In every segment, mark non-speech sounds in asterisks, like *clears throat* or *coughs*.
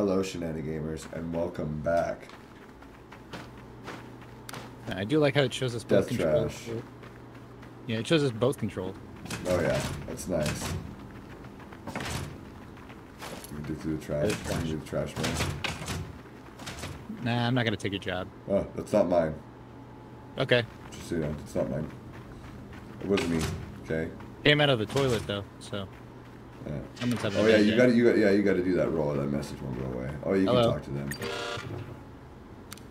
Hello, Shenanigamers, and welcome back. I do like how it shows us both Death control. trash. Yeah, it shows us both control. Oh yeah, that's nice. You can dig through the trash. You do the trash man. Nah, I'm not gonna take your job. Oh, that's not mine. Okay. Just so you know, it's not mine. It wasn't me. Okay. Came out of the toilet though, so Yeah. someone's having. Oh yeah, you got to you got yeah you got to do that roll. That message won't go away. Oh, you Hello. can talk to them.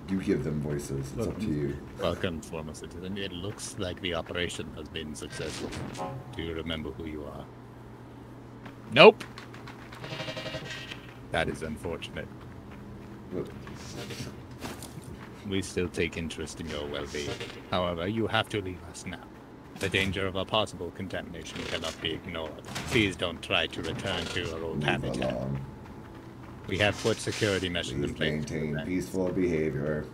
You give them voices. It's up to you. Welcome, former citizen. It looks like the operation has been successful. Do you remember who you are? Nope. That is unfortunate. We still take interest in your well-being. However, you have to leave us now. The danger of a possible contamination cannot be ignored. Please don't try to return to your old Move habitat. along. We have put security measures in place. maintain prevent- peaceful behavior.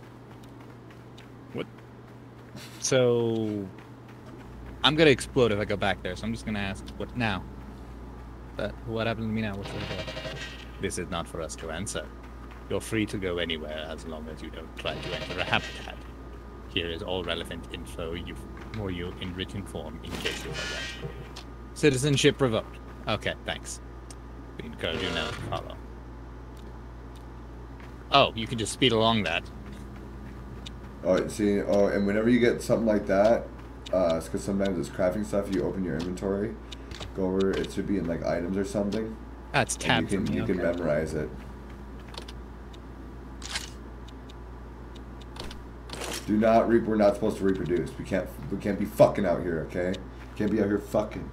What? So, I'm gonna explode if I go back there. So I'm just gonna ask, what now? But what happens to me now? What's the This is not for us to answer. You're free to go anywhere as long as you don't try to enter a habitat. Here is all relevant info you for you in written form in case you are forget. Citizenship revoked. Okay, thanks. We encourage you now to follow. Oh, you can just speed along that. Oh, see, oh, and whenever you get something like that, uh, because sometimes it's crafting stuff. You open your inventory, go over. It should be in like items or something. That's and tabbed you can for me. you can memorize it. Do not re- We're not supposed to reproduce. We can't. We can't be fucking out here. Okay. Can't be out here fucking.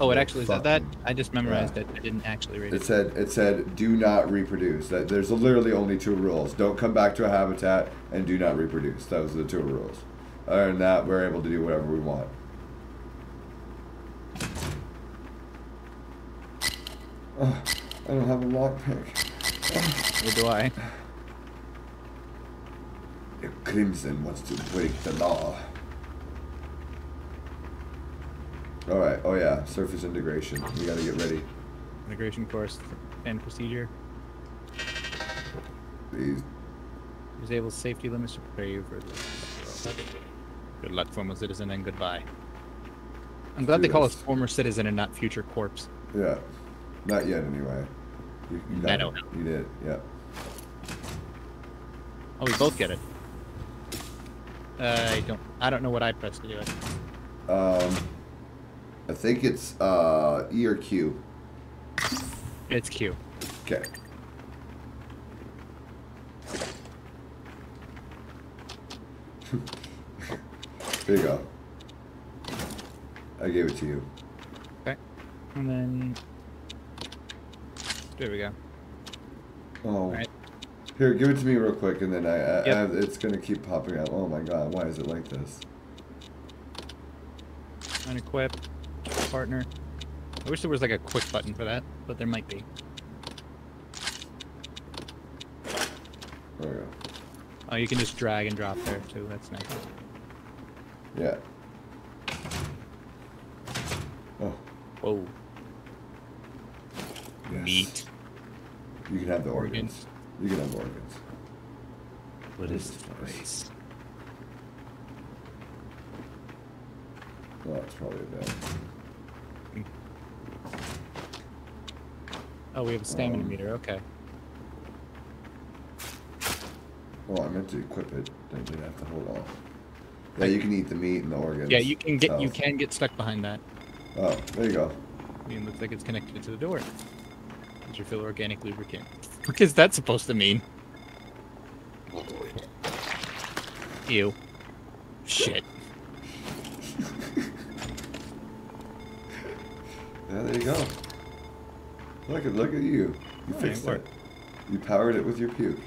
Oh, it actually said that? I just memorized yeah. it. I didn't actually read It it. said it said do not reproduce. That there's literally only two rules. Don't come back to a habitat and do not reproduce. Those are the two rules. Other than that, we're able to do whatever we want. Ugh, I don't have a lockpick. Or do I? If Crimson wants to break the law. Alright, oh yeah, surface integration. We gotta get ready. Integration course and procedure. These Disable safety limits to prepare you for Good luck, former citizen, and goodbye. I'm glad do they call us former citizen and not future corpse. Yeah. Not yet anyway. You, you got I don't know. You did, yeah. Oh, we both get it. Uh, I don't. I don't know what I pressed to do it. Um I think it's uh E or Q. It's Q. Okay. *laughs* there you go. I gave it to you. Okay. And then there we go. Oh. Alright. Here, give it to me real quick, and then I, I, I Yep. have, it's gonna keep popping up. Oh my god, why is it like this? Unequip. Partner. I wish there was like a quick button for that, but there might be. There we go. Oh, you can just drag and drop there too. That's nice. Yeah. Oh, Whoa. yes. Neat. You can have the organs. Organs. You can have organs. What is is this this place? Oh, it's probably a bed. Oh, we have a stamina Um, meter. Okay. Oh, I meant to equip it. Then didn't have to hold on. Yeah, you can eat the meat and the organs. Yeah, you can get you can get stuck behind that. Oh, there you go. I mean, it looks like it's connected to the door. Did you feel organic lubricant? What is that supposed to mean? Ew. Shit. *laughs* Yeah, there you go. Look at look at you. You Oh, fixed it. You powered it with your puke.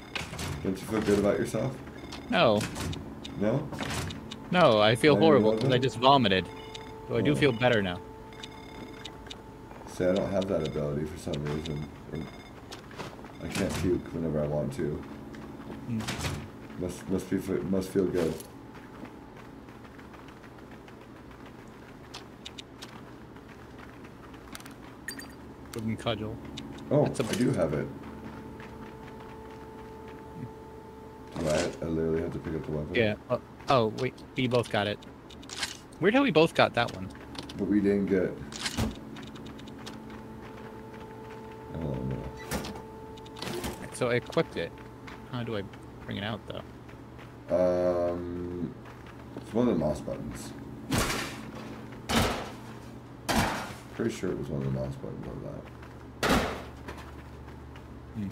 Don't you feel good about yourself? No, No? no, I feel you horrible because I just vomited. So I do Oh. feel better now. See, I don't have that ability for some reason. I can't puke whenever I want to. Yeah. Must must be must feel good. Wooden cudgel. Oh, That's a I do have it. Do I, I literally have to pick up the weapon? Yeah. Oh, oh wait, we both got it. Weird how we both got that one. But we didn't get So I equipped it. How do I bring it out though? Um, it's one of the mouse buttons. Pretty sure it was one of the mouse buttons on that. Hmm.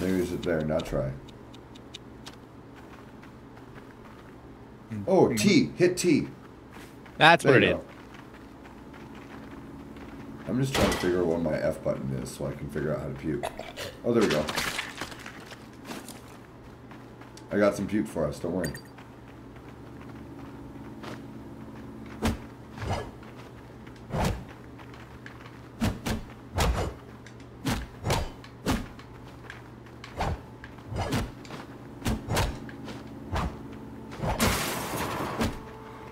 Maybe it's there. not try. Hmm. Oh, T. Hit T. That's There what it you is. go. I'm just trying to figure out what my F button is so I can figure out how to puke. Oh, there we go. I got some puke for us, don't worry.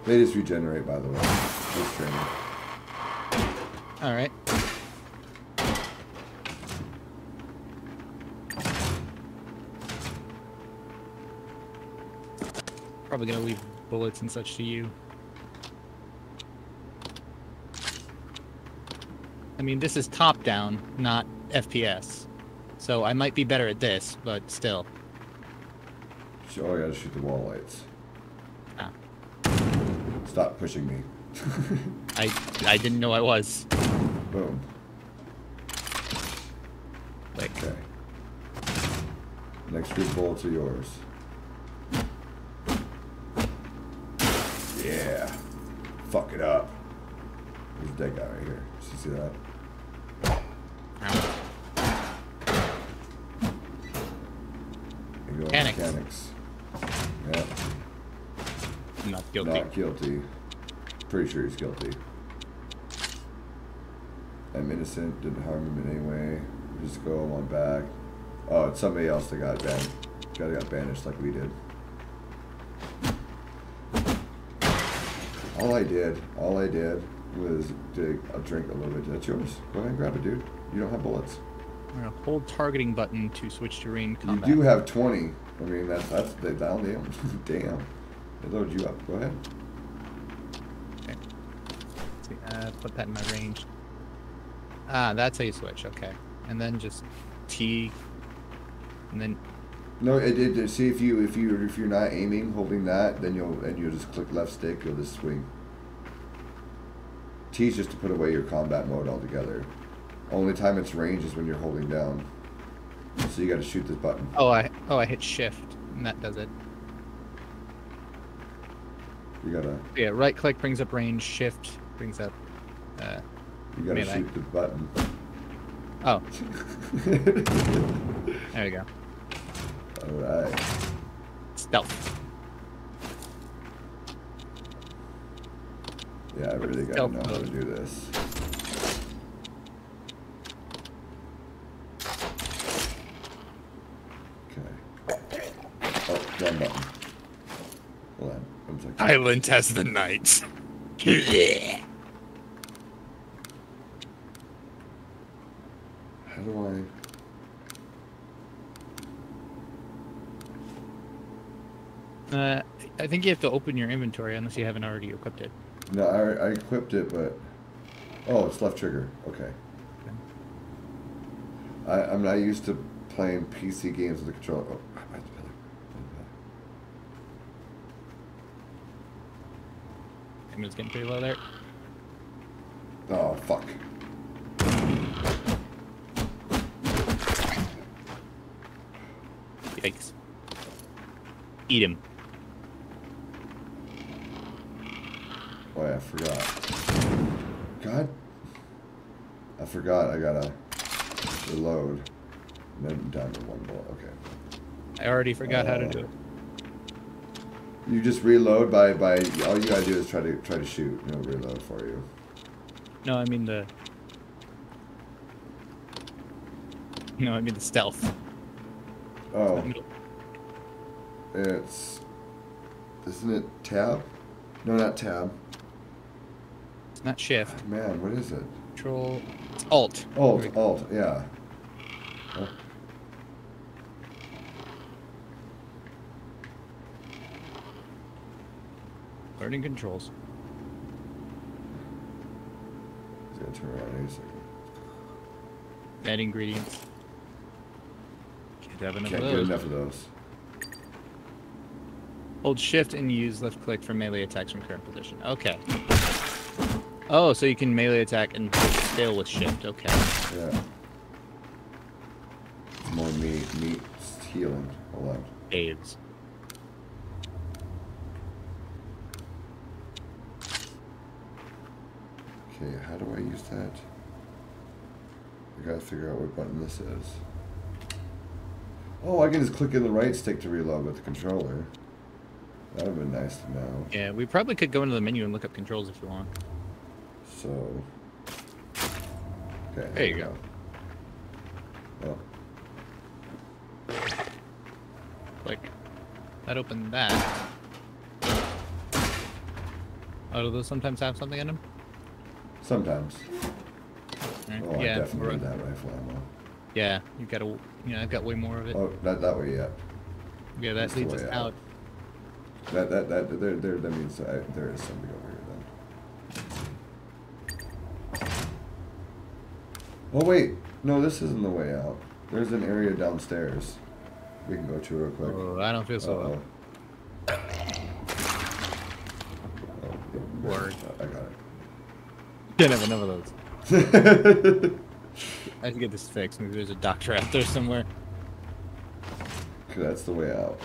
They just regenerate, by the way. This training. All right. Probably gonna leave bullets and such to you. I mean, this is top down, not FPS. So I might be better at this, but still. Oh, I gotta shoot the wall lights. Ah. Stop pushing me. *laughs* I I didn't know I was. Boom. Like, Okay. Next three bullets are yours. Yeah. Fuck it up. There's a dead guy right here. Did you see that? ow. Mechanics. Mechanics. Yeah. Not guilty. Not guilty. Pretty sure he's guilty. I'm innocent, didn't harm him in any way. Just go on back. Oh, it's somebody else that got banned. That got banished like we did. All I did, all I did was take a drink a little bit. That's yours. Go ahead and grab it, dude. You don't have bullets. I'm gonna hold targeting button to switch to range combat. You do have 20. I mean, that's, that's, they down damn. *laughs* damn. They loaded you up. Go ahead. Uh, put that in my range. Ah, that's how you switch. Okay, and then just T, and then No, it, it, it- see if you if you if you're not aiming, holding that, then you'll and you'll just click left stick, you'll just swing. T is just to put away your combat mode altogether. Only time it's range is when you're holding down. So you got to shoot this button. oh I oh I hit shift and that does it. You gotta Yeah, right click brings up range. Shift brings up. Uh, you gotta Melee. shoot the button. oh, *laughs* there you go. All right. Stealth. Yeah, I really gotta Stealth know how to do this. Okay. Oh, wrong button. Hold on. One second. Silent the night. How *laughs* do Uh, I think you have to open your inventory unless you haven't already equipped it. No, I, I equipped it, but oh, it's left trigger. Okay. I, I'm not used to playing PC games with the controller. Oh, I- I- I'm getting pretty low there. Oh fuck. Yikes. Eat him. Oh yeah, I forgot. God. I forgot. I gotta reload. And then down to one bullet. Okay. I already forgot how to uh, do it. You just reload by by. All you gotta do is try to try to shoot. Know, reload for you. No, I mean the. No, I mean the stealth. Oh, it's. Isn't it tab? No, not tab. Not shift. Man, what is it? Control Alt. Alt, alt, yeah. Oh. Learning controls. Turn around. Add ingredients. Can't have enough Can't of get enough of those. Hold shift and use left click for melee attacks from current position. Okay. Oh, so you can melee attack and still with shift. Okay. Yeah. More meat, meat healing. Hold on. AIDS. Okay, how do I use that? I gotta figure out what button this is. Oh, I can just click in the right stick to reload with the controller. That would have been nice to know. Yeah, we probably could go into the menu and look up controls if you want. So. Okay. There you go. Oh, Like, that opened that. Oh, do those sometimes have something in them? sometimes. Right, Oh, I yeah, definitely we're- need that rifle ammo. yeah. You got a, you know, I've got way more of it. Oh, not that way yet. yeah, that that's leads us out. out. That that that there there that means I, there is something over here then. Oh wait, no, this isn't the way out. There's an area downstairs. We can go to real quick. Oh, I don't feel so Uh-oh. well. Oh, Word. I got it. Can't have enough of those. I have to get this fixed. Maybe there's a doctor out there somewhere. That's the way out.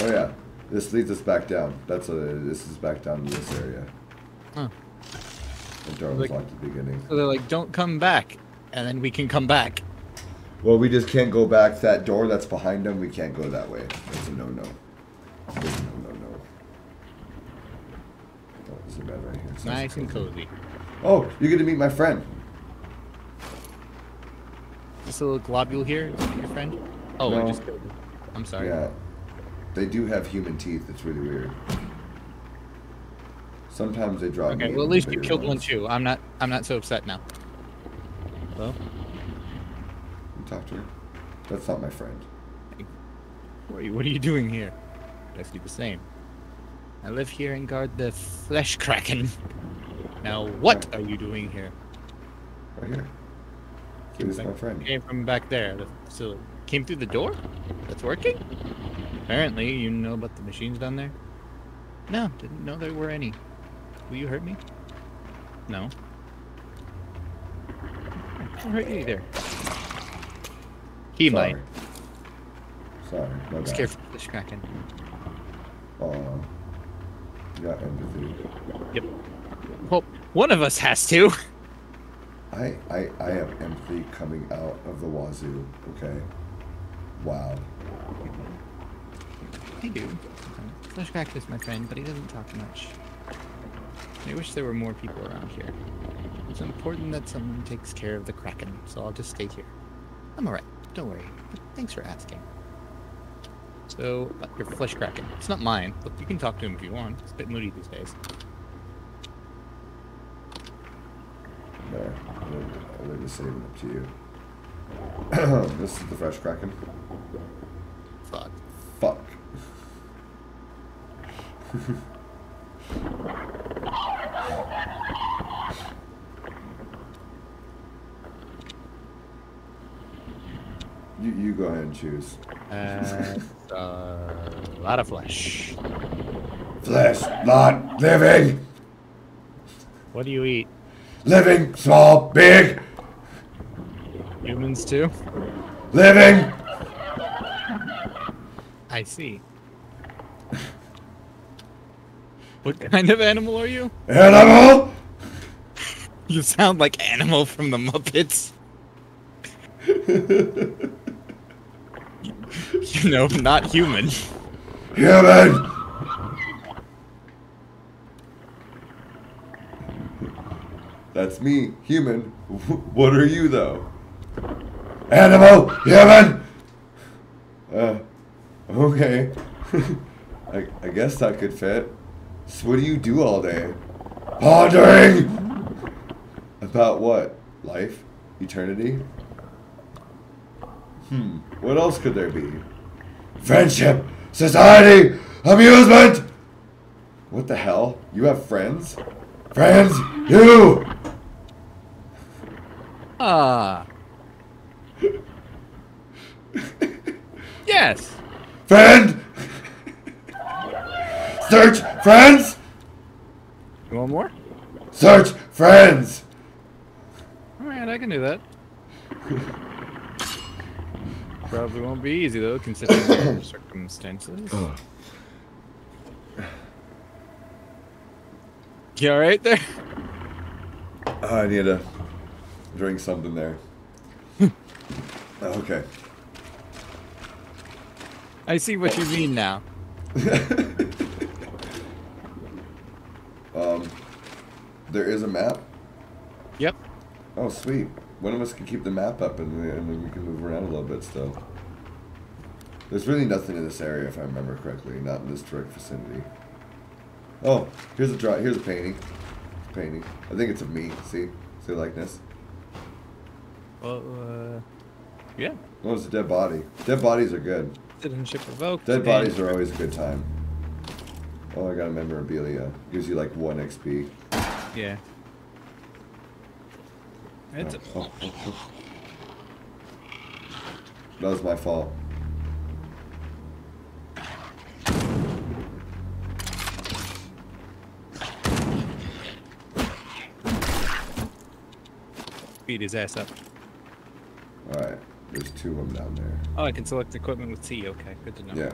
Oh yeah, this leads us back down. That's a. This is back down to this area. Huh. The door was Like- locked at the beginning. So they're like, don't come back. And then we can come back. Well, we just can't go back. That door that's behind them, we can't go that way. That's a no-no. A no-no-no. Oh, there's a bed right here. Nice and cozy. Oh, you get to meet my friend. This little globule here, is your friend? Oh, I just killed him. I'm sorry. Yeah. They do have human teeth. It's really weird. Sometimes they drop. Okay, well at least you bigger killed one too. I'm not I'm not so upset now. Well, You talk to her. That's not my friend. what are you, what are you doing here? I do the same. I live here and guard the flesh kraken. Now what are you doing here? Right here. He's my friend. Came from back there. The facility. Came through the door? That's working? Apparently, you know about the machines down there? No, didn't know there were any. Will you hurt me? No. I'll hurt you either. He Sorry. might. Sorry, my bad. scared for the kraken. Uh, you got empathy. Yep. Well, one of us has to. I, I, I have empathy coming out of the wazoo, okay? Wow. I do. Flesh Kraken is my friend, but he doesn't talk much. I wish there were more people around here. It's important that someone takes care of the Kraken, so I'll just stay here. I'm alright, don't worry. But thanks for asking. So, your Flesh Kraken. It's not mine. Look, you can talk to him if you want. It's a bit moody these days. There. I'll leave the saving up to you. *clears throat* this is the fresh kraken. Fuck. Fuck. *laughs* you, you go ahead and choose. Uh, a lot of flesh. Flesh, not living. What do you eat? Living, small, big. Humans too? Living. I see. What kind of animal are you? Animal. *laughs* You sound like Animal from the Muppets. *laughs* you know, not human. Human. That's me, human. *laughs* What are you, though? Animal, human. Uh, okay. I, I guess that could fit. So what do you do all day? Pondering! About what? Life? Eternity? Hmm. What else could there be? Friendship! Society! Amusement! What the hell? You have friends? Friends! You! Ah. *laughs* yes. Friend! Search friends! You want more? Search friends! Oh, alright, I can do that. Probably won't be easy though, considering the *coughs* circumstances. You alright there? Oh, I need to drink something there. *laughs* okay. I see what you mean now. *laughs* um, there is a map. Yep. Oh, sweet. One of us can keep the map up and, we, and we can move around a little bit still. There's really nothing in this area, if I remember correctly, not in this direct vicinity. Oh, here's a draw. Here's a painting. A painting. I think it's of me. See, see likeness. Well, uh, yeah. Oh, it's a dead body. Dead bodies are good. Citizenship revoked. Dead bodies are always a good time. Oh, I got a memorabilia. Gives you like one XP. Yeah. It's oh. *laughs* That was my fault. beat his ass up. Alright, there's two of them down there. Oh, I can select equipment with T. Okay, good to know. Yeah.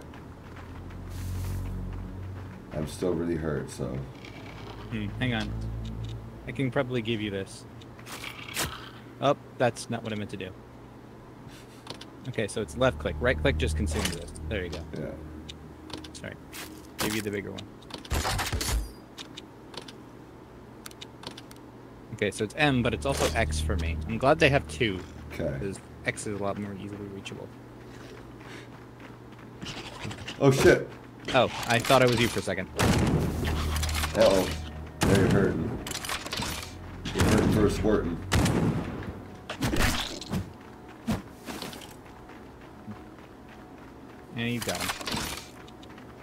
I'm still really hurt, so. Hmm, hang on. I can probably give you this. Oh, that's not what I meant to do. Okay, so it's left click. Right click just consumes this. There you go. Yeah. Sorry. Give you the bigger one. Okay, so it's M, but it's also X for me. I'm glad they have two, Okay. because X is a lot more easily reachable. Oh shit. Oh, I thought it was you for a second. Uh oh. Now you're hurting. Hurting squirting. And you got him.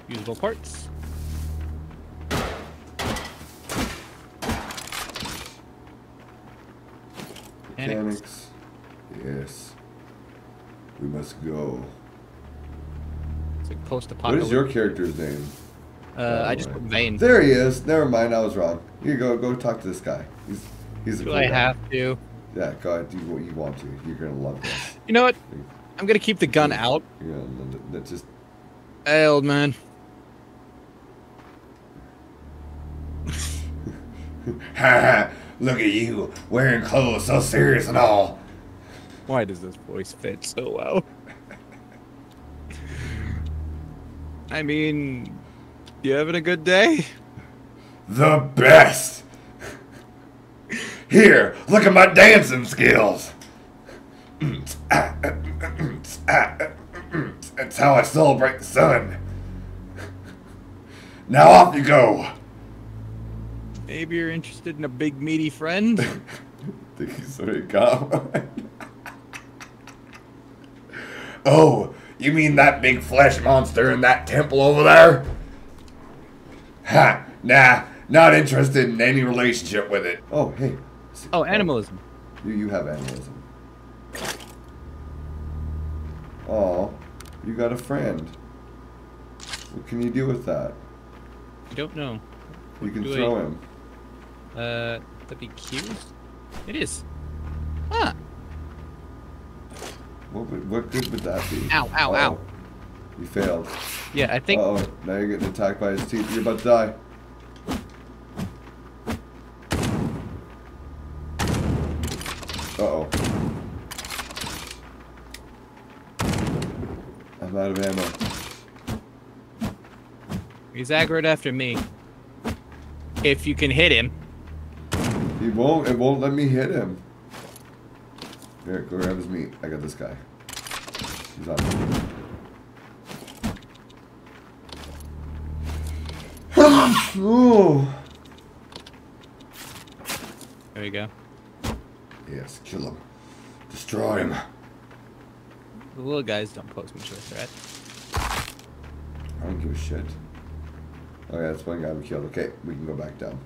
Usable parts. Mechanics. Yes. We must go. It's like post What is your character's name? Uh, I just put Vane. There he is. Never mind, I was wrong. You go, go talk to this guy. He's, he's Do cool I guy. have to? Yeah, go ahead. Do what you want to. You're gonna love this. You know what? I'm gonna keep the gun out. You're gonna love it. That just Hey, old man. Ha *laughs* ha! Look at you wearing clothes so serious and all. Why does this voice fit so well? I mean, you having a good day? The best. Here, look at my dancing skills. That's how I celebrate the sun. Now off you go. Maybe you're interested in a big meaty friend? *laughs* think he's already got one. oh, you mean that big flesh monster in that temple over there? Ha! Nah, not interested in any relationship with it. Oh, hey. Oh, animalism. You, you have animalism. Oh, you got a friend. What can you do with that? I don't know. You can Do I- throw him. Uh, that'd be cute. It is. Ah. What, would, what good would that be? Ow, ow, ow. You failed. Yeah, I think. Uh oh, now you're getting attacked by his teeth. You're about to die. Uh oh. I'm out of ammo. He's aggroed after me. If you can hit him. He won't. It won't let me hit him. Here, go grab his meat. I got this guy. He's me. *sighs* Ooh. There you go. Yes, kill him. Destroy him. The little guys don't pose much of a threat. I don't give a shit. Oh yeah, that's one guy we killed. Okay, we can go back down.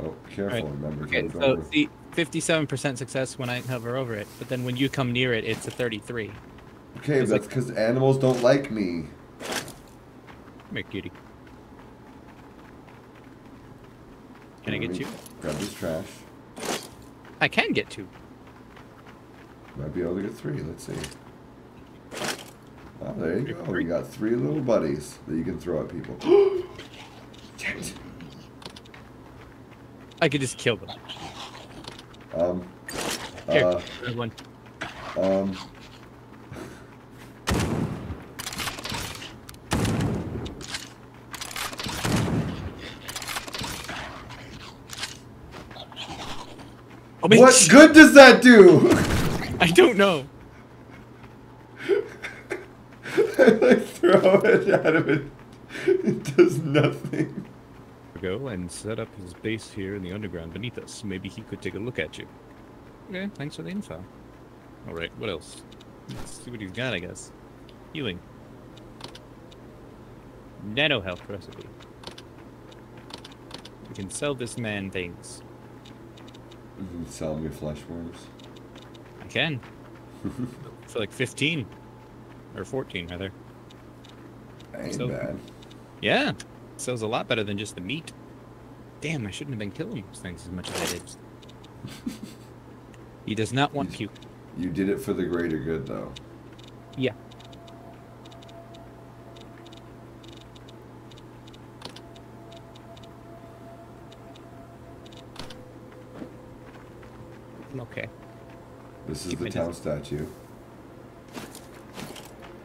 Oh, careful, Right. remember. Okay, so over- see, 57% success when I hover over it, but then when you come near it, it's a 33. okay, that's like- because animals don't like me. Come here, cutie. Can I get you? Grab this trash. I can get two. Might be able to get three. Let's see. Oh, there you go. You got three little buddies that you can throw at people. *gasps* I could just kill them. Um. Here, Uh. one. Um. Oh, man, What good does that do? *laughs* I don't know. *laughs* I like throw it at him. It, it does nothing. Go and set up his base here in the underground beneath us. Maybe he could take a look at you. Okay, thanks for the info. Alright, what else? Let's see what he's got, I guess. Healing. Nano health recipe. We can sell this man things. You can sell me flesh worms. I can. *laughs* For like 15. Or 14, rather. Ain't So- bad. Yeah. Sells a lot better than just the meat. Damn, I shouldn't have been killing those things as much as I did. *laughs* he does not want puke. You did it for the greater good, though. Yeah. Okay. This is Keep the town statue.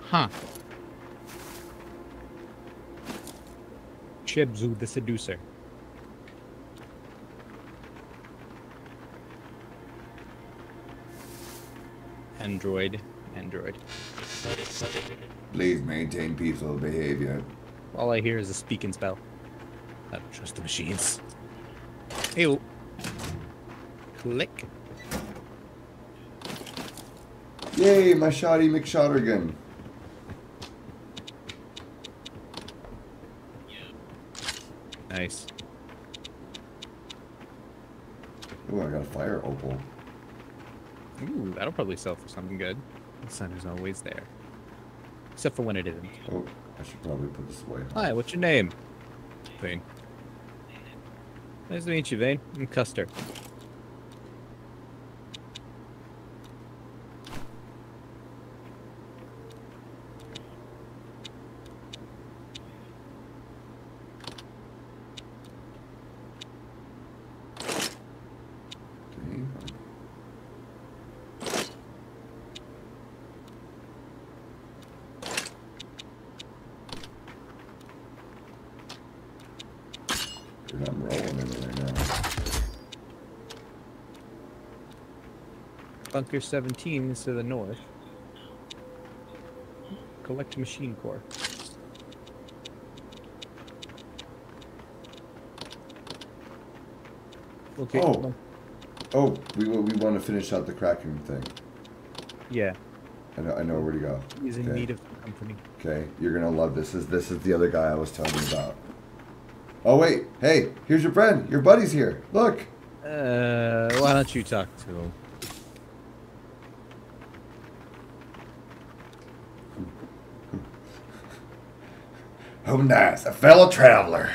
Huh. Shibzu the Seducer. Android. Android. Please maintain peaceful behavior. All I hear is a speak and spell. I don't trust the machines. Ew. Oh. Click. Yay, my shoddy McShottergun. Nice. Ooh, I got a fire opal. Ooh, that'll probably sell for something good. The sun is always there. Except for when it isn't. Oh, I should probably put this away. Hi, what's your name? Vane. Nice to meet you, Vane. I'm Custer. Okay. Dude, I'm rolling in it right now. Bunker 17 is to the north. Collect machine core. Okay. Oh. Oh, we we want to finish out the kraken thing. Yeah, I know, I know where to go. he's in Okay. need of company. Okay, you're gonna love this. This this is the other guy I was telling you about. Oh wait, hey, here's your friend. Your buddy's here. Look. Uh, why don't you talk to him? Oh, nice. A fellow traveler.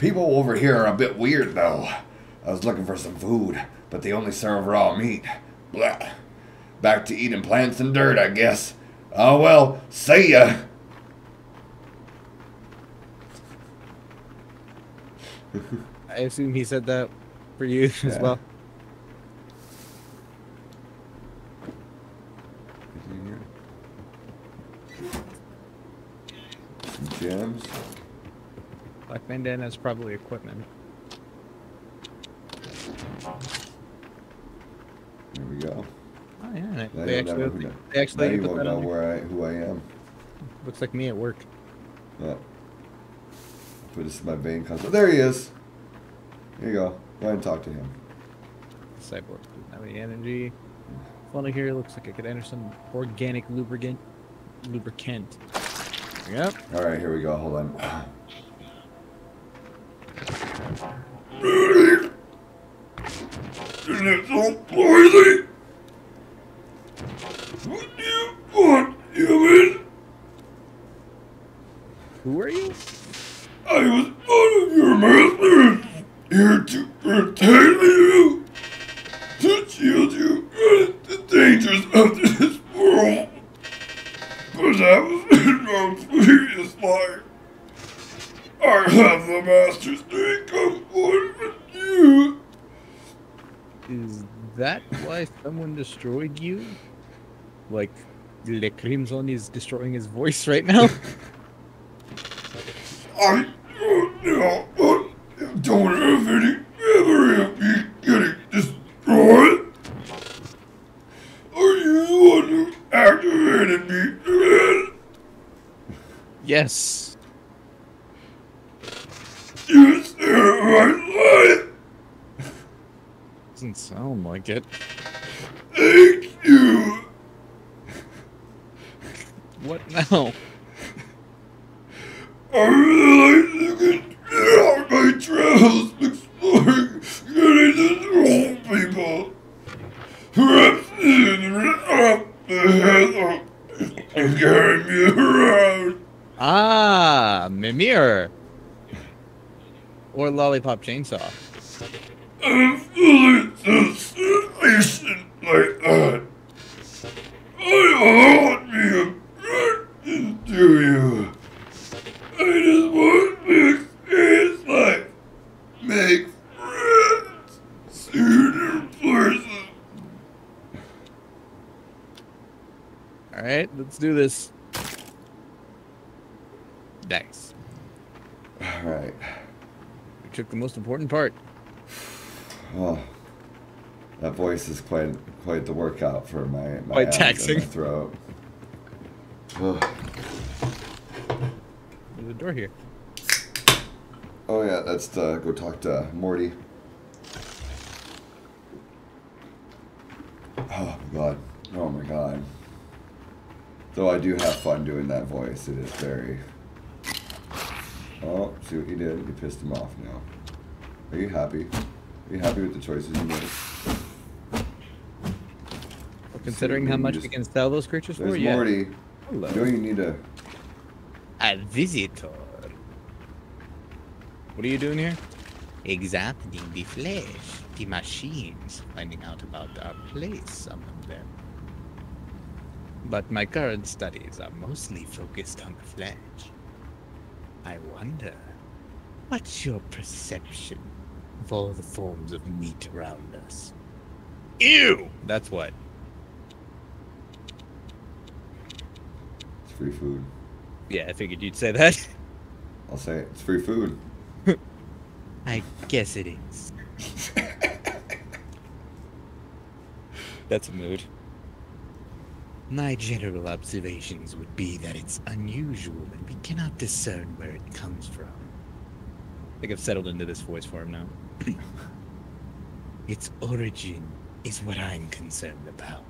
People over here are a bit weird, though. I was looking for some food, but they only serve raw meat. Blah. Back to eating plants and dirt, I guess. Oh well, see ya. *laughs* I assume he said that for you as well. Some gems. Black bandana is probably equipment. There we go. Oh yeah, Now they actually, they actually now you put won't know where I who I am. Looks like me at work. Yeah. But this is my vein console. There he is. Here you go. Go ahead and talk to him. Cyborg doesn't have any energy. Funnel here looks like I could enter some organic lubricant. Lubricant. Yep. All right, here we go. Hold on. *clears throat* Isn't it so poison? Destroyed you? Like, Le Crimson is destroying his voice right now? *laughs* Uh, I don't know, but don't have any memory of me getting destroyed. Are you the one who activated me again? yes. You saved my life. Doesn't sound like it. Thank you. What now? I really like to continue on my travels exploring, getting to know people. Perhaps even up the head and carry me around. Ah, Mimir. Or Lollipop Chainsaw. I'm sensation I want me to you. I just want to experience life. Make friends. Sooner places. Alright, let's do this. Nice. Alright. We took the most important part. Oh, that voice is quite quite the workout for my, my Quite taxing. my throat. Ugh. There's a door here. Oh yeah, that's to go talk to Morty. Oh my god. Oh my god. Though I do have fun doing that voice, it is very. Oh, see what you did? You pissed him off now. Are you happy? Are you happy with the choices you made? Well, considering how much we can sell those creatures for, There's yeah. Morty. Hello. You know you need to. A visitor. What are you doing here? Examining the flesh, the machines, finding out about our place among them. But my current studies are mostly focused on the flesh. I wonder, what's your perception of all the forms of meat around us? Ew! That's what. Free food. Yeah, I figured you'd say that. *laughs* I'll say it. It's free food. *laughs* I guess it is. *laughs* That's a mood. My general observations would be that it's unusual and we cannot discern where it comes from. I think I've settled into this voice form now. its origin is what I'm concerned about,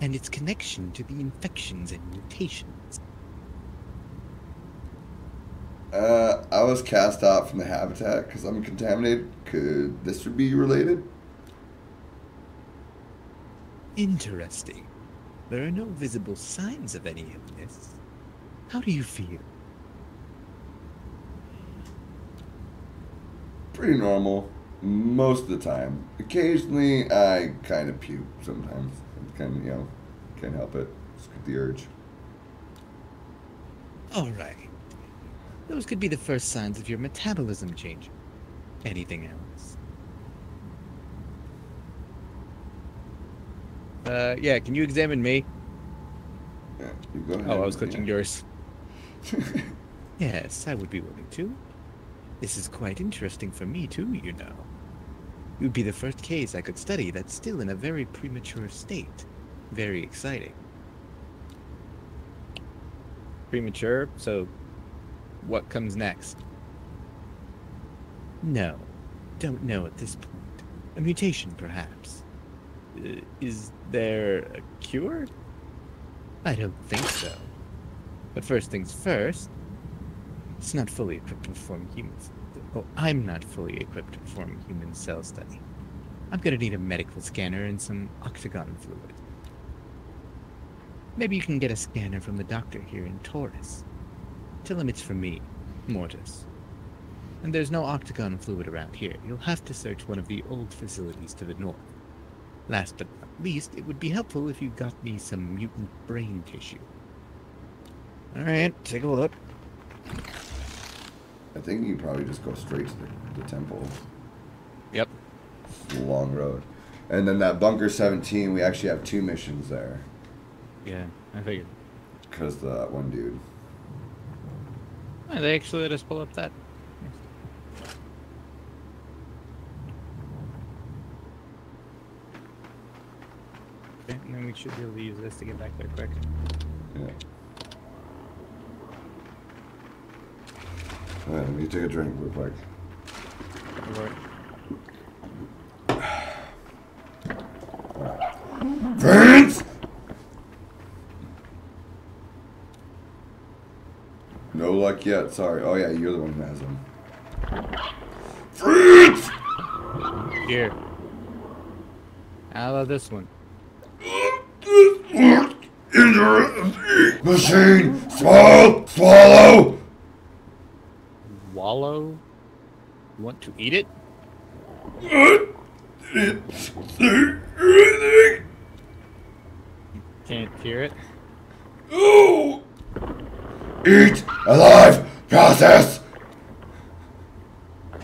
and its connection to the infections and mutations. Uh, I was cast out from the habitat because I'm contaminated. Could this be related? Interesting. There are no visible signs of any illness. How do you feel? Pretty normal. Most of the time. Occasionally, I kind of puke sometimes. I Kind of, you know, can't help it. Just get the urge. All right. Those could be the first signs of your metabolism changing. Anything else? Uh, yeah, can you examine me? Yeah, you go ahead. Oh, I was clicking yeah. yours. *laughs* Yes, I would be willing to. This is quite interesting for me, too, you know. It would be the first case I could study that's still in a very premature state. Very exciting. Premature? So, what comes next? No, don't know at this point. A mutation, perhaps. Uh, is there a cure? I don't think so. But first things first, it's not fully equipped to perform humans. Oh, I'm not fully equipped to perform human cell study. I'm gonna need a medical scanner and some octagon fluid. Maybe you can get a scanner from the doctor here in Taurus. Tell him it's for me, Mortis. And there's no octagon fluid around here. You'll have to search one of the old facilities to the north. Last but not least, it would be helpful if you got me some mutant brain tissue. Alright, take a look. I think you probably just go straight to the, the temple. Yep. Long road. And then that Bunker 17, we actually have two missions there. Yeah, I figured. Because that one dude. Oh, they actually let us pull up that. Okay, and then we should be able to use this to get back there quick. Yeah. Alright, let me take a drink real quick. Or- Vince! No yet, sorry. Oh yeah, you're the one who has them. Vince! Here. How about this one? Interesting. Machine! Swallow! Swallow! Wallow? You want to eat it? It's everything! Can't hear it. Oh! Eat! Alive! Process!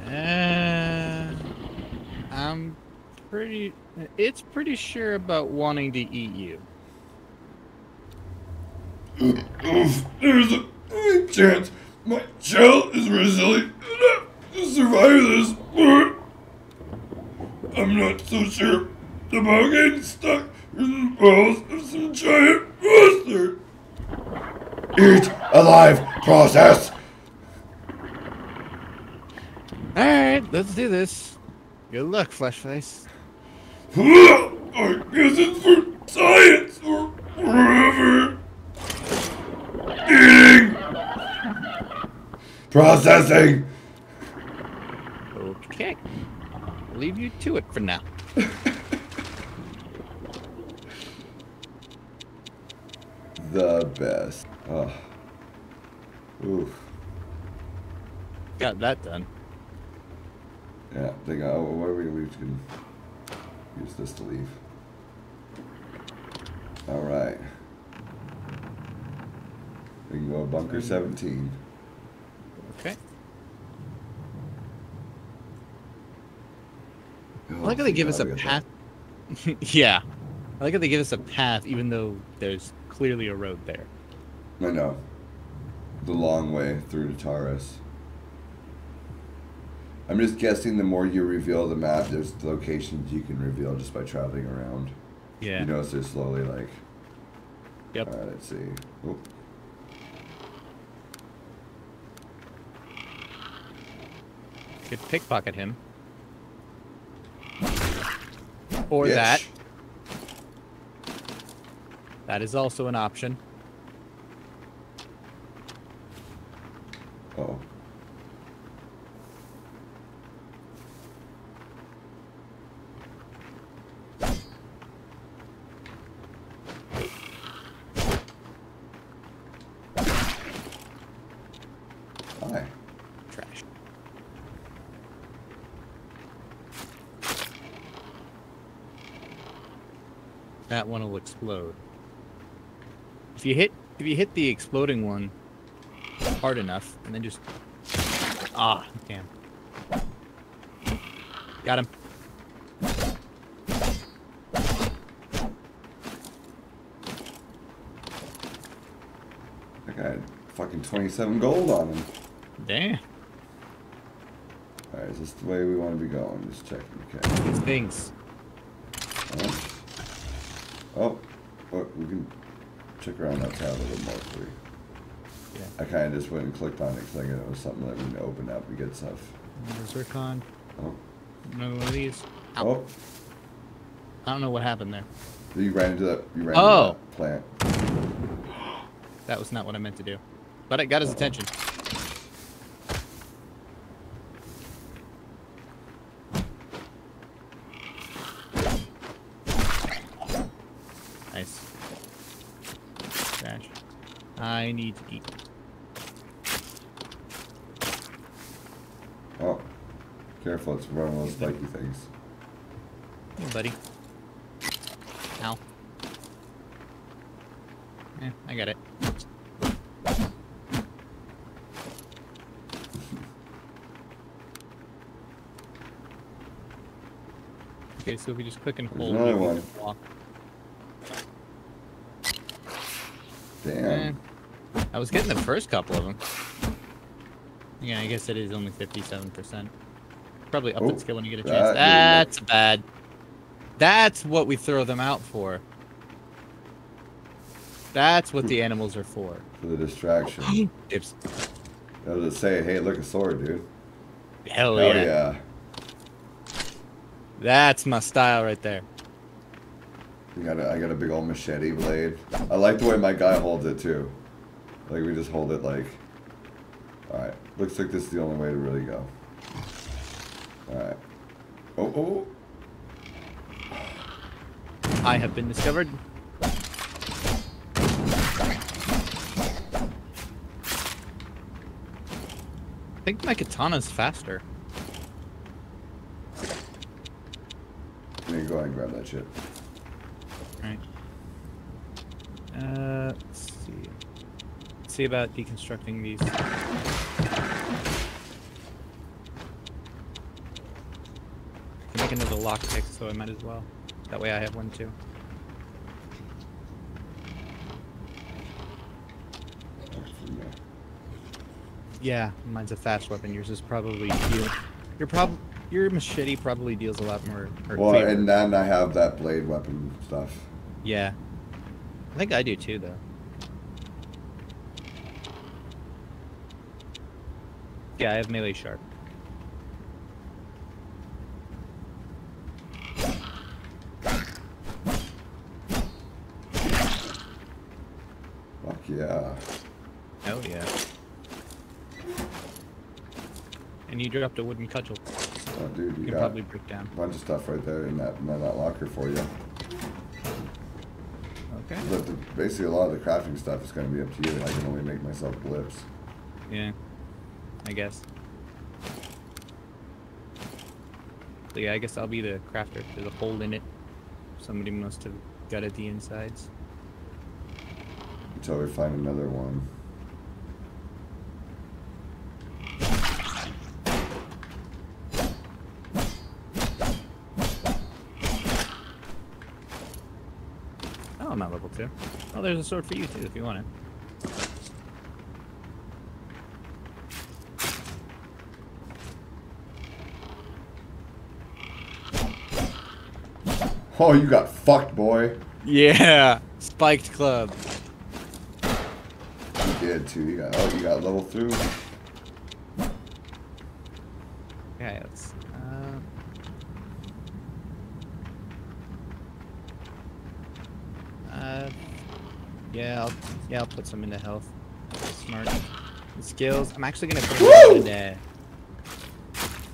Uh, I'm pretty. It's pretty sure about wanting to eat you. There's a chance my shell is resilient enough to survive this. But I'm not so sure about getting stuck in the balls of some giant monster. Eat alive process. Alright, let's do this. Good luck, Fleshface. I guess it's for science or forever. Eating. Processing. Okay. I'll leave you to it for now. *laughs* The best. Oh. Oof. Got that done. Yeah, think, oh, what are we, we can use this to leave. Alright. We can go bunker 17. Okay. Oh, I like how they give us a got path. *laughs* yeah. I like how they give us a path even though there's clearly a road there. I know. The long way through to Taurus. I'm just guessing the more you reveal the map, there's locations you can reveal just by traveling around. Yeah. You notice they're slowly like. Yep. Alright, let's see. Oh, Could pickpocket him. Or yes. that. That is also an option. Oh. Hi. Trash. That one will explode. If you hit if you hit the exploding one hard enough and then just Ah, damn. Got him. That guy had fucking 27 gold on him. Damn. Alright, is this the way we want to be going? Just checking. Okay. These things. Oh. Oh. oh we can check around that tab a little more for you. Yeah. I kind of just went and clicked on it because I knew it was something that we can open up and get stuff. There's Zircon. Oh. Another one of these. Ow. Oh, I don't know what happened there. you ran into that. You ran Oh. into that plant. *gasps* That was not what I meant to do. But it got his attention. Nice. Dash. I need to eat. Oh, careful! It's one of those spiky things. Hey, buddy. Ow. Yeah, I got it. Okay, so if we just click and There's hold, another you can one. walk. Damn. Eh, I was getting the first couple of them. Yeah, I guess it is only 57%. Probably up Oh, skill when you get a chance. That's bad. That's what we throw them out for. That's what the hmm. animals are for. For the distraction. *gasps* Dips. I was to say, hey, look, a sword, dude. Hell, Hell yeah. yeah. That's my style right there. You got a, I got a big old machete blade. I like the way my guy holds it too. Like we just hold it like. All right. Looks like this is the only way to really go. All right. Oh oh. I have been discovered. I think my katana's faster. Yeah, go ahead and grab that shit. Right. Uh, let's see. Let's see about deconstructing these. I can make another lockpick, so I might as well. That way I have one too. Yeah, mine's a fast weapon. Yours is probably deal. Your prob your machete probably deals a lot more. Well, clear. and then I have that blade weapon stuff. Yeah. I think I do too, though. Yeah, I have melee sharp. Fuck yeah. Oh yeah. And you dropped a wooden cudgel. Oh, dude, You you can got probably break down. a bunch of stuff right there in that in that locker for you. Okay. But the, basically, a lot of the crafting stuff is going to be up to you. I can only make myself blips. Yeah. I guess. So yeah, I guess I'll be the crafter. There's a hole in it. Somebody must have gutted the insides. Until we find another one. Oh, I'm at level two. Oh, there's a sword for you too, if you want it. Oh, you got fucked, boy. Yeah, spiked club. You did too. You got oh, you got level through. Okay, let's. Uh... Uh, yeah, I'll, yeah, I'll put some into health. Smart. The skills. I'm actually gonna put them into.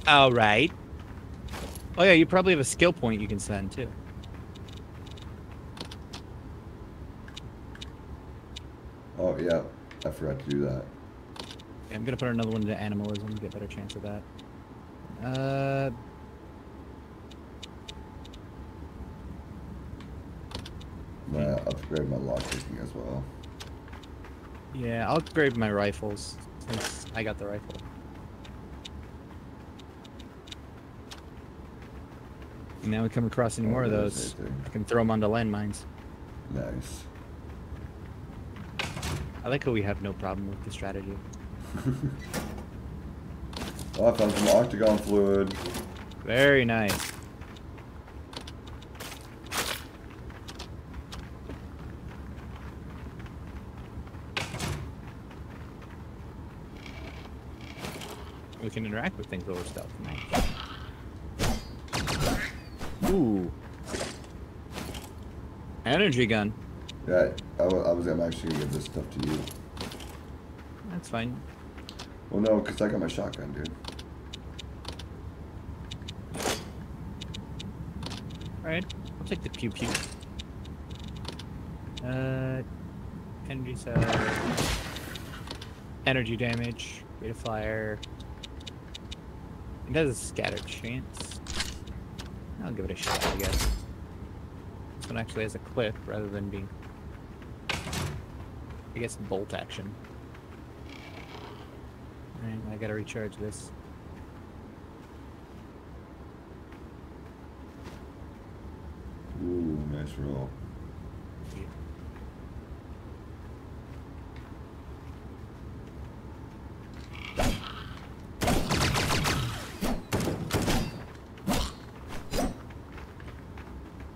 All right. Oh yeah, you probably have a skill point you can send too. Oh yeah, I forgot to do that. Yeah, I'm gonna put another one into animalism to get a better chance of that. Uh, I'm gonna upgrade my lockpicking as well. yeah, I'll upgrade my rifles since I got the rifle. And now we come across any Oh, more of those. I can throw them onto landmines. Nice. I like how we have no problem with the strategy. *laughs* Oh, I found some octagon fluid. Very nice. We can interact with things over stealth. Nice. Ooh. Energy gun. Yeah, I, I was. I'm actually gonna give this stuff to you. That's fine. Well, no, cause I got my shotgun, dude. Alright, I'll take the pew pew. Uh, energy cell. Energy damage. Rate of fire. It has a scattered chance. I'll give it a shot, I guess. This one actually has a clip rather than being. I guess bolt action. Alright, I gotta recharge this. Ooh, nice roll.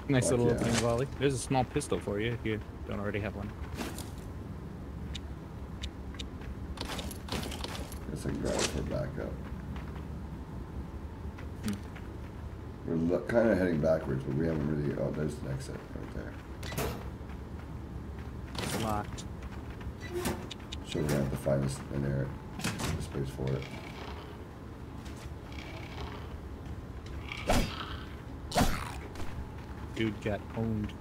Nice Fuck little yeah. opening volley. There's a small pistol for you if you don't already have one. Can grab it for backup. Hmm. We're kind of heading backwards, but we haven't really. Oh, there's the exit right there. It's locked. So we're gonna have to find this an area, a space for it. Dude got owned.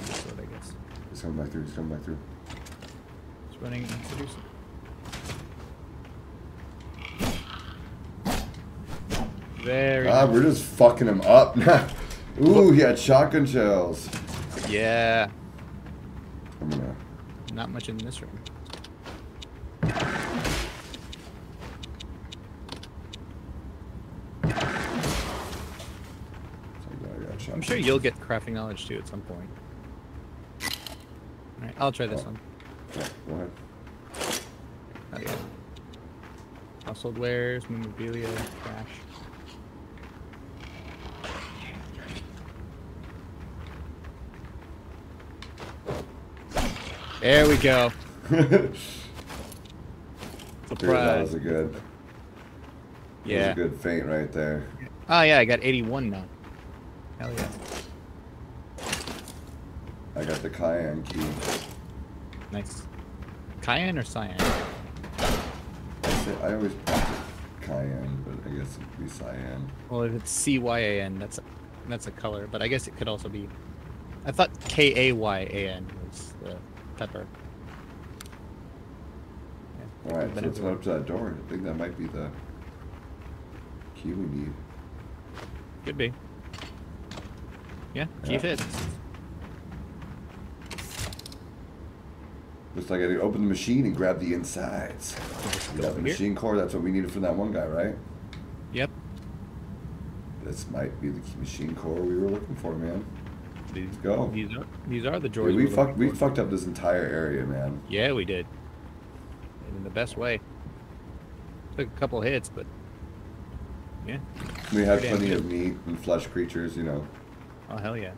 This road, I guess. It's coming back through. It's coming back through. Running introducing. Very Ah, nice. we're just fucking him up *laughs* now. Ooh, he had shotgun shells. Yeah. I'm gonna. Not much in this room. I'm sure you'll get crafting knowledge too at some point. Alright, I'll try this Oh. one. Yeah, go ahead. Oh yeah. Household wares, memorabilia, trash. There we go. *laughs* Dude, that was a good. That Yeah. was a good feint right there. Oh yeah, I got 81 now. Hell yeah. I got the cayenne key. Nice. Cayenne or cyan? I, say, I always cayenne, but I guess it'd be cyan. Well, if it's C Y A N, that's a, that's a color, but I guess it could also be. I thought K A Y A N was the pepper. Yeah, All right, but so let's everywhere. up to that door. I think that might be the key we need. Could be. Yeah, key Yeah. fits. Looks like I to open the machine and grab the insides. We go got the here. machine core. That's what we needed from that one guy, right? Yep. This might be the machine core we were looking for, man. These, go. These are these are the drawers. Dude, we looking fucked we fucked up this entire area, man. Yeah, we did. And In the best way. Took a couple hits, but yeah. We had plenty of meat and flesh creatures, you know. Oh hell yeah.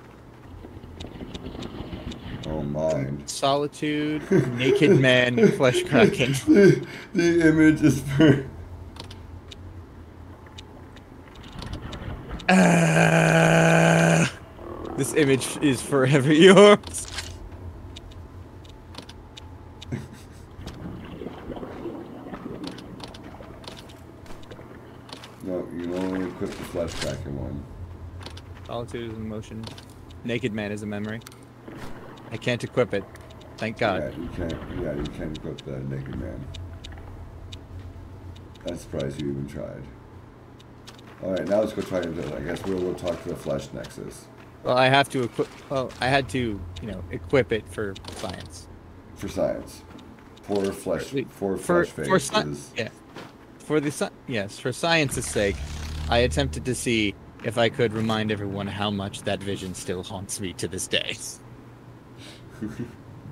Oh. Solitude, *laughs* naked man, flesh kraken. *laughs* the, the image is for Ah, this image is forever *laughs* yours. No, you only equip the flesh kraken one. Solitude is in motion. Naked man is a memory. I can't equip it. Thank God. Yeah, you can't yeah, you can't equip the naked man. I'm surprised you even tried. Alright, now let's go try to I guess we'll, we'll talk to the flesh nexus. Well, I have to equip. Well, I had to, you know, equip it for science. For science. For flesh For- for flesh for face sci- yeah, for the sci- yes, for science's sake, I attempted to see if I could remind everyone how much that vision still haunts me to this day.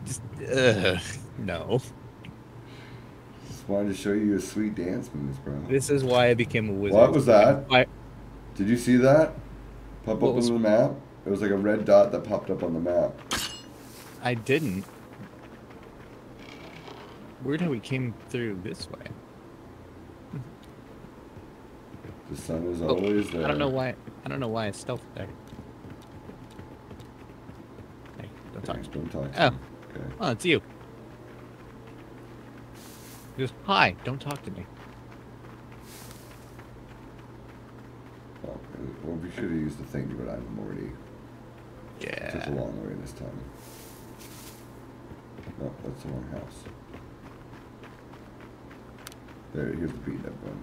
Just, ugh, no. just wanted to show you a sweet dance moves, bro. This is why I became a wizard. What was that? Why- Did you see that? Pop What up was- on the map? It was like a red dot that popped up on the map. I didn't. Weird how we came through this way. The sun is Oh, always there. I don't know why. I don't know why it's stealth there. Hey, don't talk to me. don't talk to Oh, me. Okay. oh, it's you. Just hi. Don't talk to me. Oh, well, we should have used the thing, but I'm. Took Yeah. a long way this time. No, that's the wrong house. There, here's the beat up one.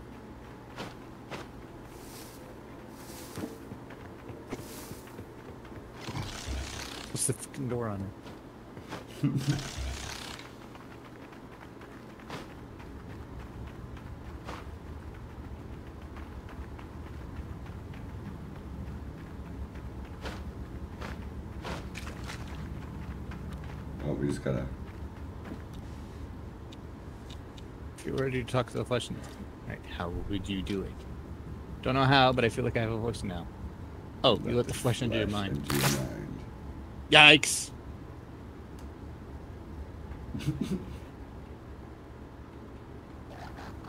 What's the fucking door on it? *laughs* Oh, we just gotta. If you were to talk to the flesh, right? How would you do it? Don't know how, but I feel like I have a voice now. Oh, you let the flesh into your mind. Into your mind. Yikes! *laughs*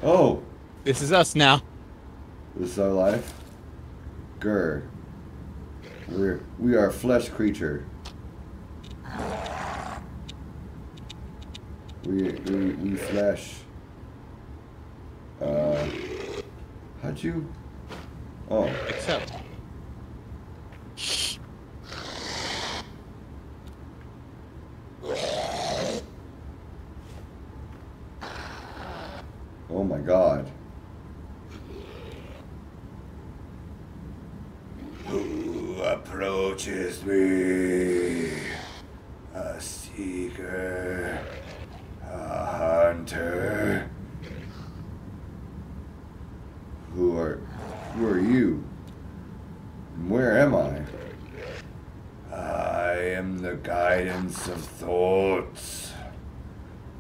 Oh, This is us now. this is our life. Grr. We're we are a flesh creature. We we we flesh. Uh, how'd you? Oh, Except. oh my God. Who approaches me? A seeker, a hunter. Who are who are you? Where am I? I am the guidance of thoughts.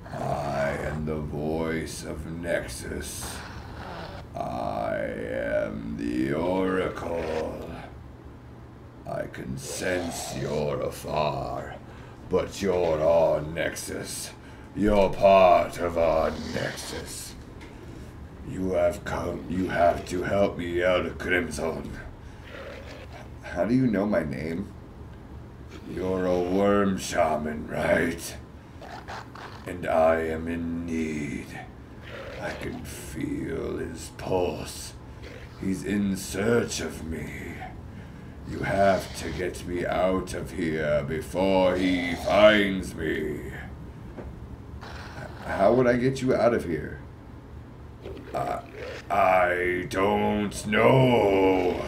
I am the voice of Nexus. I am the Oracle. Sense you're afar, but you're our Nexus. You're part of our Nexus. You have come, you have to help me out of Crimson. How do you know my name? You're a worm shaman, right? And I am in need. I can feel his pulse. He's in search of me. You have to get me out of here before he finds me. How would I get you out of here? I, I don't know.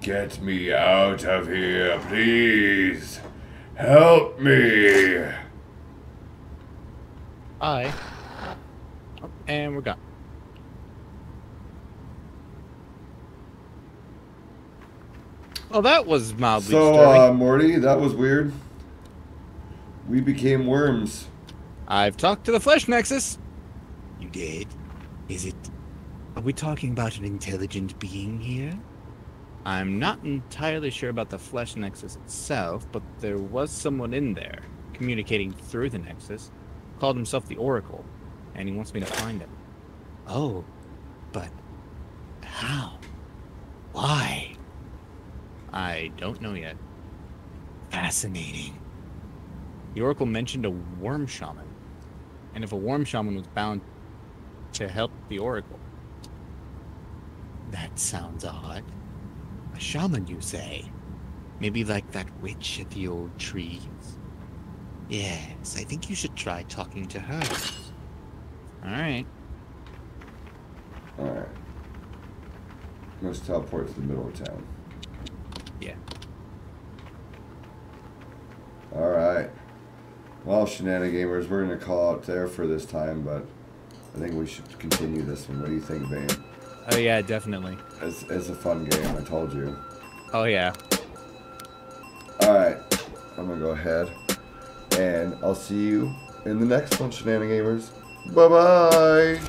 Get me out of here, please. Help me. I. And we're gone. Well, that was mildly So, stirring. uh, Morty, that was weird. We became worms. I've talked to the Flesh Nexus. You did? Is it. Are we talking about an intelligent being here? I'm not entirely sure about the Flesh Nexus itself, but there was someone in there communicating through the Nexus, called himself the Oracle, and he wants me to find him. Oh, but. How? Why? I don't know yet. Fascinating. The Oracle mentioned a worm shaman, and if a worm shaman was bound to help the Oracle, That sounds odd. A shaman, you say? Maybe like that witch at the old trees? Yes, I think you should try talking to her. all right. Alright. Let's teleport to the middle of town. Yeah. Alright. Well, Shenanigamers, we're going to call out there for this time, but I think we should continue this one. What do you think, Vane? Oh yeah, definitely. It's, it's a fun game, I told you. Oh yeah. Alright. I'm going to go ahead. And I'll see you in the next one, Shenanigamers. Bye-bye!